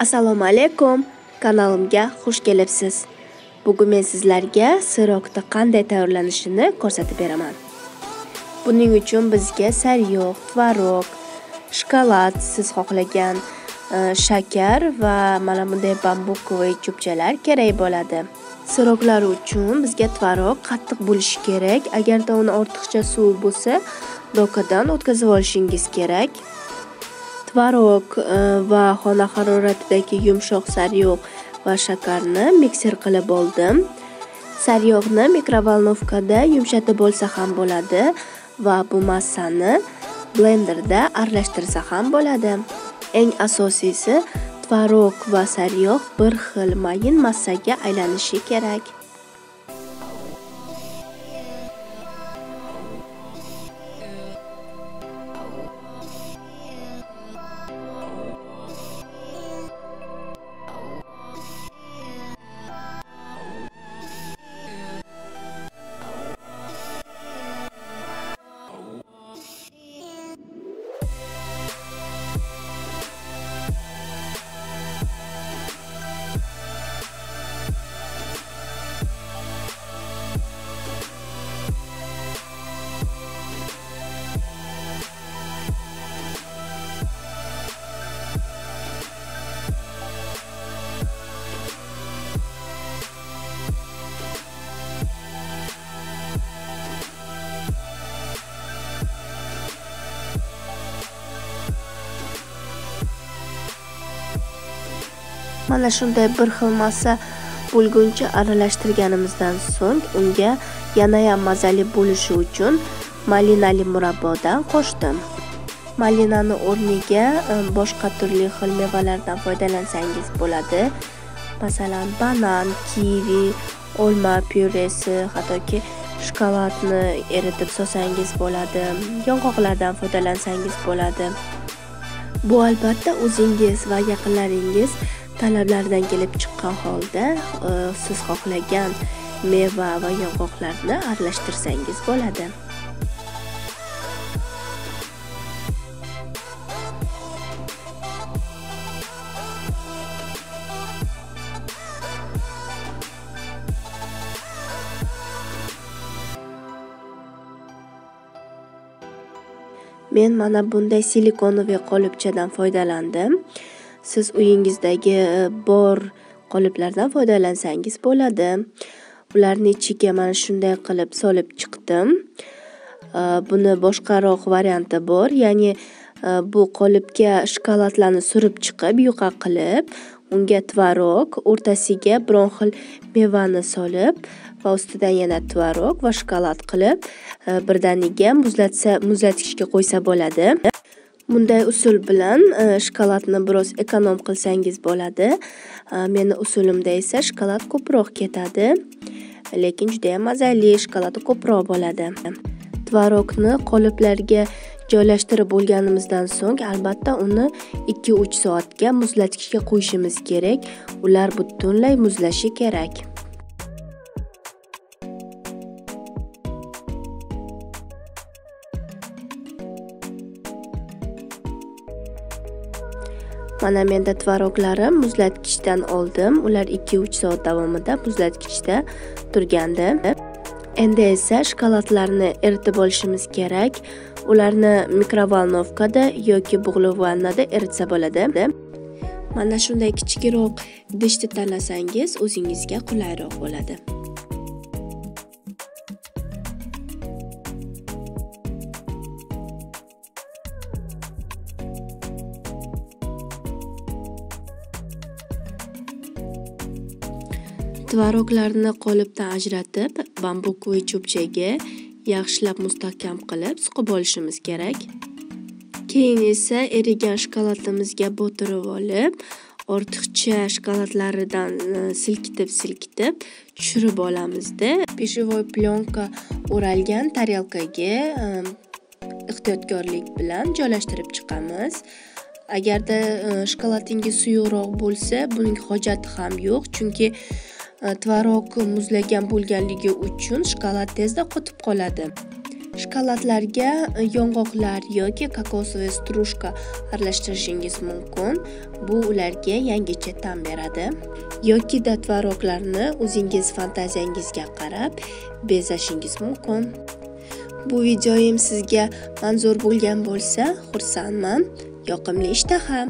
assalomu alaykum kanalimga xush kelibsiz. Bugun men sizlarga sirokni qanday tayyorlanishini ko'rsatib beraman. Buning uchun bizga sariyog' tvorog shokolad siz xohlagan e, shakar va mana bunday bambukovый cho'pchalar kerak bo'ladi. Siroqlar uchun bizga tvorog qattiq bo'lishi kerak. Agarda uni ortiqcha suv bo'lsa dokadan o'tkazib olishingiz kerak. Tvorog e, va xona haroratidagi yumshoq saryog' va shakarni mikser qilib oldim. Saryog'ni mikrovolnovkada yumshatib olsa ham bo'ladi va bu massani blenderda aralashtirsa ham bo'ladi. Eng asosiysi tvorog va saryog' bir xil mayin massaga aylanishi kerak. Mana shunday bir xil massa bo'lguncha aralashtirganimizdan so'ng unga yanayam mazali bo'lishi uchun malinali murabbodan qo'shdim. Malinani o'rniga e, boshqa turli xil mevalardan foydalansangiz bo'ladi. Masalan banan kivi olma pyuresi hattoki shokoladni eritib solsangiz bo'ladi yong'oqlardan foydalansangiz bo'ladi. Bu albatta o'zingiz va yaqinlaringiz talablaridan kelib chiqqan holda e, siz xohlagan meva va yong'oqlarni aralashtirsangiz bo'ladi. Men mana bunday silikonoviy qolipchadan foydalandim. Siz uyingizdagi e, bor qoliplardan foydalansangiz bo'ladi. Ularni ichiga mana shunday qilib solib chiqdim. E, buni boshqaroq varianti bor ya'ni e, bu qolipga shokoladlarni surib chiqib yuqa qilib unga tvorog o'rtasiga biron xil mevani solib va ustidan yana tvorog va shokolad qilib birdaniga muzlatsa muzlatgichga qo'ysa bo'ladi. Bunday usul bilan e, shokoladni biroz ekonom qilsangiz bo'ladi. E, meni usulimda esa shokolad ko'proq ketadi. Lekin juda ham mazali shokoladi ko'proq bo'ladi. Tvorogni qoliplarga joylashtirib bo'lganimizdan so'ng albatta uni 2-3 soatga muzlatgichga qo'yishimiz kerak. Ular butunlay muzlashi kerak. Mana menda tvoroglarim muzlatgichdan oldim. Ular 2-3 soat davomida muzlatgichda turgandi. Endi esa shokoladlarni eritib olishimiz kerak. Ularni mikrovolnovkada yoki bug'li vannada eritsa bo'ladi. Mana shunday kichikroq idishni tanlasangiz o'zingizga qulayroq bo'ladi. Tvoroglarni qolipdan ajratib bambukovый cho'pchagi yaxshilab mustahkam qilib suqib olishimiz kerak. Keyin esa erigan shokoladimizga botirib olib ortiqcha shokoladlaridan e, silkitib silkitib tushirib olamizda пищевой plyonka o'ralgan tarelkaga e, ehtiyotkorlik bilan joylashtirib chiqamiz. Agarda e, shokoladingiz suyuqroq bo'lsa buning hojati ham yo'q chunki Э, tvorog muzlagan bo'lganligi uchun shokolad tezda qotib qoladi. Shokoladlarga э, yong'oqlar yoki kokosovый strushka aralashtirishingiz mumkin. Bu ularga yangicha ta'm beradi. Yoki tvoroglarni o'zingiz fantaziyangizga qarab bezashingiz mumkin. Bu videoyim sizga manzur bo'lgan bo'lsa xursandman. Yoqimli ishtaha!